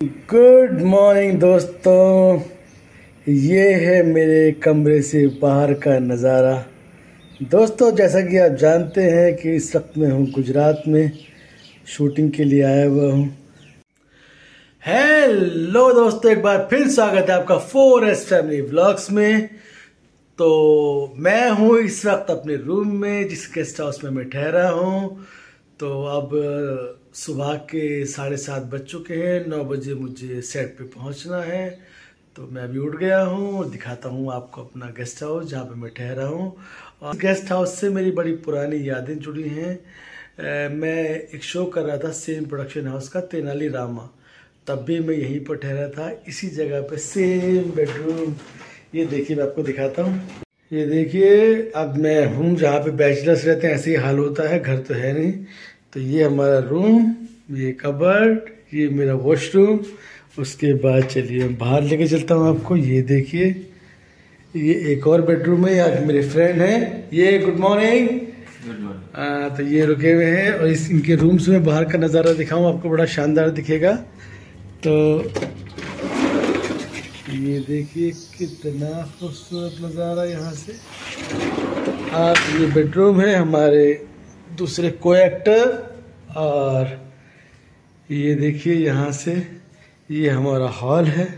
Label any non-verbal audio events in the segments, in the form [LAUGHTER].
Good morning दोस्तों। ये है मेरे कमरे से बाहर का नज़ारा। दोस्तों, जैसा कि आप जानते हैं कि इस वक्त मैं हूँ गुजरात में। शूटिंग के लिए आया हुआ हूँ। हेलो दोस्तों, एक बार फिर स्वागत है आपका फोर एस फैमिली ब्लॉग्स में। तो मैं हूँ इस वक्त अपने रूम में, जिस गेस्ट हाउस में मैं ठहरा हूँ। तो अब सुबह के साढ़े सात बज चुके हैं, नौ बजे मुझे सेट पे पहुँचना है तो मैं अभी उठ गया हूँ और दिखाता हूँ आपको अपना गेस्ट हाउस जहाँ पे मैं ठहरा हूँ। और गेस्ट हाउस से मेरी बड़ी पुरानी यादें जुड़ी हैं। मैं एक शो कर रहा था सेम प्रोडक्शन हाउस का तेनाली रामा तब भी मैं यहीं पर ठहरा था, इसी जगह पे सेम बेडरूम ये देखिए, मैं आपको दिखाता हूँ। ये देखिए, अब मैं हूँ जहाँ पे बैचलर्स रहते हैं, ऐसे ही हाल होता है, घर तो है नहीं। तो ये हमारा रूम ये कबर्ड ये मेरा वॉशरूम उसके बाद चलिए मैं बाहर लेके चलता हूँ आपको। ये देखिए ये एक और बेडरूम है यहाँ मेरे फ्रेंड हैं। ये गुड मॉर्निंग तो ये रुके हुए हैं और इस इनके रूम से मैं बाहर का नज़ारा दिखाऊँ आपको बड़ा शानदार दिखेगा। तो ये देखिए कितना खूबसूरत नज़ारा यहाँ से। आप ये बेडरूम है हमारे दूसरे को एक्टर और ये देखिए यहाँ से, ये हमारा हॉल है।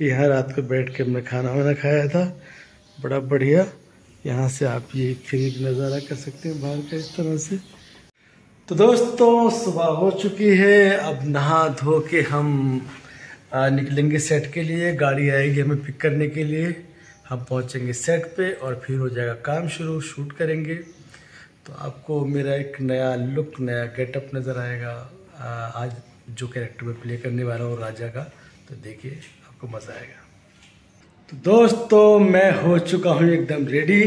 यहाँ रात को बैठ के हमने खाना वाना खाया था। बड़ा बढ़िया। यहाँ से आप ये फिर नज़ारा कर सकते हैं बाहर का इस तरह से। तो दोस्तों, सुबह हो चुकी है। अब नहा धो के हम निकलेंगे सेट के लिए। गाड़ी आएगी हमें पिक करने के लिए। हम पहुँचेंगे सेट पे और फिर हो जाएगा काम शुरू शूट करेंगे। तो आपको मेरा एक नया लुक नया गेटअप नज़र आएगा। आज जो कैरेक्टर मैं प्ले करने वाला हूँ राजा का तो देखिए आपको मज़ा आएगा। तो दोस्तों, मैं हो चुका हूँ एकदम रेडी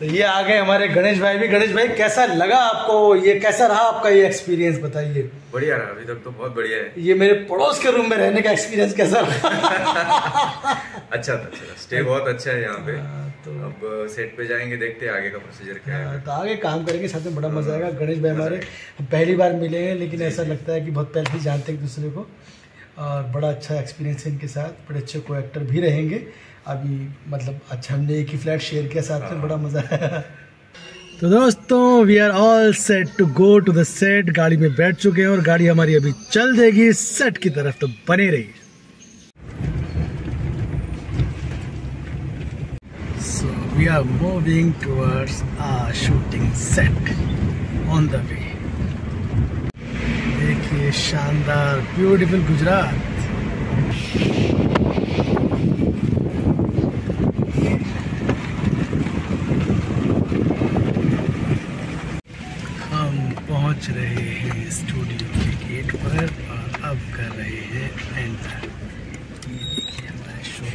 तो ये आ गए हमारे गणेश भाई भी। गणेश भाई कैसा लगा आपको? ये कैसा रहा आपका ये एक्सपीरियंस बताइए। बढ़िया रहा अभी तक तो बहुत बढ़िया है। ये मेरे पड़ोस के रूम में रहने का एक्सपीरियंस कैसा रहा? [LAUGHS] अच्छा था अच्छा स्टे बहुत अच्छा है यहाँ पे। हाँ, तो अब सेट पे जाएँगे देखते हैं आगे का प्रोसीजर क्या है। हाँ, तो आगे काम करेंगे साथ में बड़ा मज़ा आएगा। गणेश भाई हमारे पहली बार मिले हैं लेकिन ऐसा लगता है कि बहुत पहले से जानते हैं एक दूसरे को। और बड़ा अच्छा एक्सपीरियंस है इनके साथ। बड़े अच्छे को एक्टर भी रहेंगे। अभी मतलब अच्छा हमने एक ही फ्लैट शेयर किया साथ में बड़ा मज़ा आया। तो दोस्तों we are all set to go to the set गाड़ी में बैठ चुके हैं और गाड़ी हमारी अभी चल देगी सेट की तरफ़ तो बने रही so we are moving towards a shooting set on the way शानदार ब्यूटीफुल गुजरात। हम पहुँच रहे हैं स्टूडियो के गेट पर और अब कर रहे हैं एंटर हमारे शो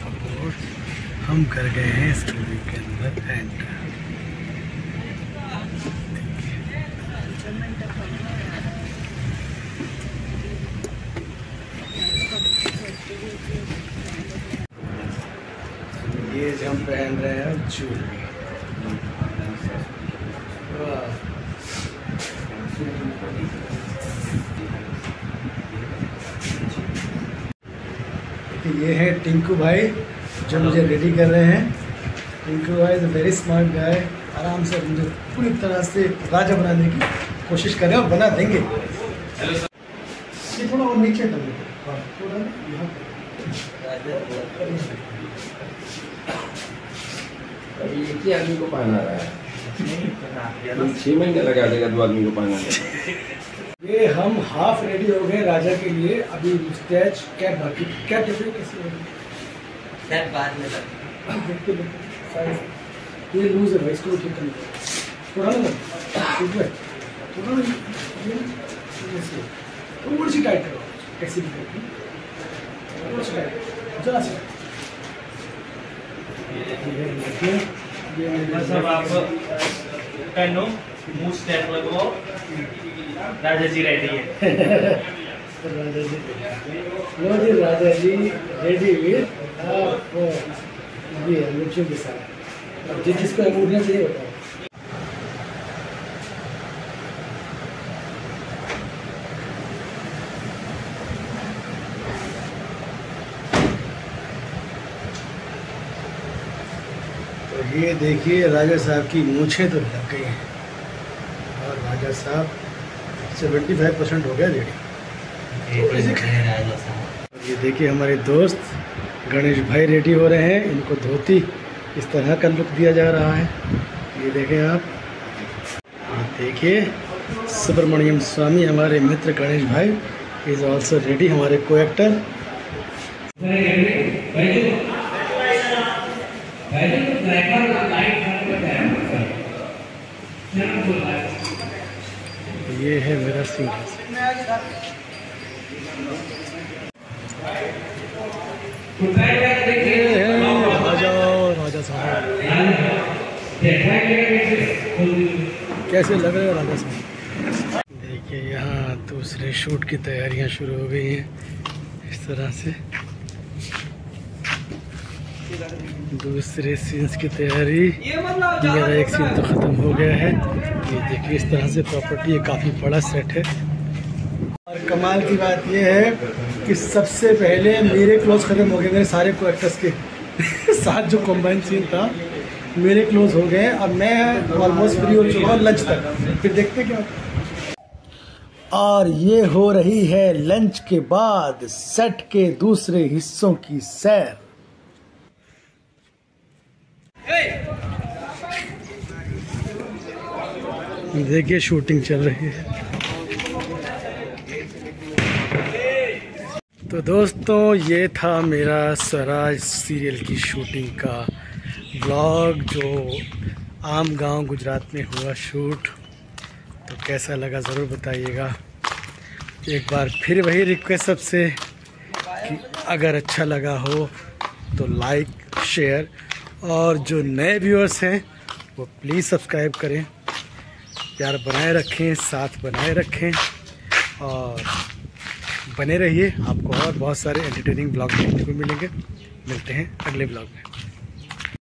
हम कर गए हैं स्टूडियो के अंदर एंटर ये जो हम पहन रहे हैं वाह। तो ये है टिंकू भाई जो मुझे रेडी कर रहे हैं। टिंकू भाई इज़ वेरी स्मार्ट गाय आराम से मुझे पूरी तरह से राजा बनाने की कोशिश कर हैं और बना देंगे। ये थोड़ा और नीचे कर लो। हाँ, थोड़ा यहाँ। अभी एक ही आदमी को पाना रहा है। छह महीने लगा देगा दो आदमी को पाना ये हम हाफ़ रेडी हो गए राजा के लिए। अभी स्टेज कैप बाकी कैप देखिए कैसे हो बाद में ये लूज है भाई इसको ठीक करना थोड़ा ना ठीक है? थोड़ा थोड़ी सी टाइट करो। कैसे भी करके थोड़ा सा टाइट जरा सा। ये अब आप पहनो मुँह स्टेप लगवाओ। राजा जी रेडी है राजा जी राजा जी रेडी विद ये जिस जिसको अंगूठियाँ चाहिए बताओ ये देखिए राजा साहब की मूछें तो लग गई हैं। और राजा साहब सेवेंटी फाइव परसेंट हो गया रेडी। और ये देखिए हमारे दोस्त गणेश भाई रेडी हो रहे हैं। इनको धोती इस तरह का लुक दिया जा रहा है। ये देखें आप। देखिए सुब्रमण्यम स्वामी हमारे मित्र गणेश भाई इज़ ऑल्सो रेडी हमारे को एक्टर ये है मेरा सिंहासन ये है राजा राजा साहब। कैसे लग रहे हो राजा साहब? देखिए यहाँ दूसरे शूट की तैयारियाँ शुरू हो गई हैं। इस तरह से। दूसरे सीन्स की तैयारी। मेरा एक सीन तो ख़त्म हो गया है। ये देखिए, इस तरह से प्रॉपर्टी ये काफ़ी बड़ा सेट है। और कमाल की बात ये है कि सबसे पहले मेरे क्लोज ख़त्म हो गए, मेरे सारे एक्टर्स के [LAUGHS] साथ जो कॉम्बाइन सीन था, मेरे क्लोज हो गए। अब मैं ऑलमोस्ट फ्री हो चुका हूँ लंच तक। फिर देखते क्या और ये हो रही है लंच के बाद सेट के दूसरे हिस्सों की सैर देखिए शूटिंग चल रही है। तो दोस्तों, ये था मेरा स्वराज सीरियल की शूटिंग का ब्लॉग जो आम गाँव गुजरात में हुआ शूट। तो कैसा लगा ज़रूर बताइएगा। एक बार फिर वही रिक्वेस्ट सबसे कि अगर अच्छा लगा हो तो लाइक शेयर और जो नए व्यूअर्स हैं, वो प्लीज़ सब्सक्राइब करें। प्यार बनाए रखें, साथ बनाए रखें और बने रहिए। आपको और बहुत सारे एंटरटेनिंग ब्लॉग देखने को मिलेंगे। मिलते हैं अगले ब्लॉग में।